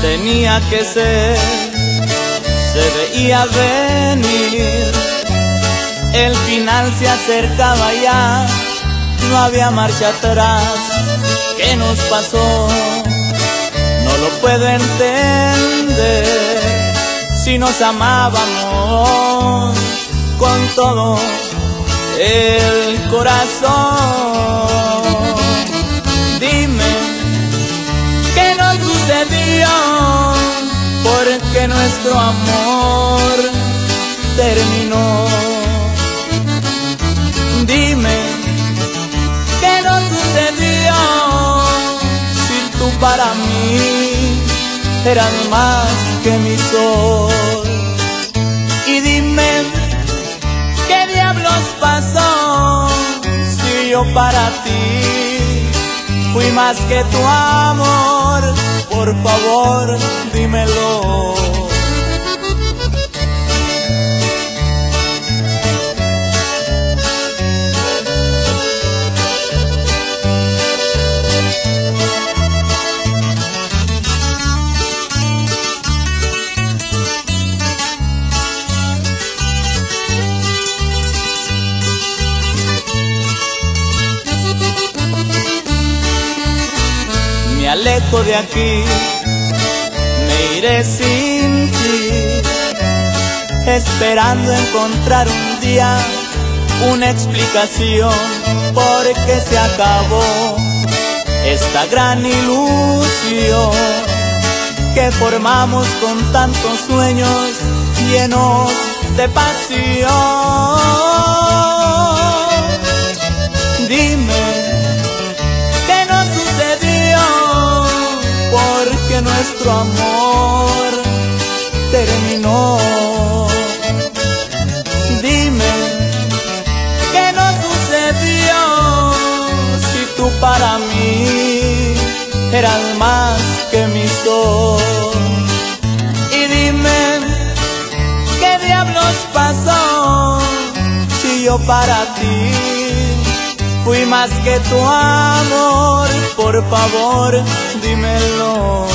tenía que ser, veía venir, el final se acercaba ya, no había marcha atrás, ¿qué nos pasó? No lo puedo entender, si nos amábamos con todo el corazón. Dime, ¿qué nos sucedió? Porque nuestro amor terminó. Dime, ¿qué nos sucedió? Si tú para mí eras más que mi sol. Y dime, ¿qué diablos pasó? Si yo para ti fui más que tu amor, por favor dímelo. Alejo de aquí, me iré sin ti, esperando encontrar un día una explicación por qué se acabó esta gran ilusión que formamos con tantos sueños llenos de pasión. Porque nuestro amor terminó. Dime, ¿qué nos sucedió? Si tú para mí eras más que mi sol. Y dime, ¿qué diablos pasó? Si yo para ti fui más que tu amor, por favor, dímelo.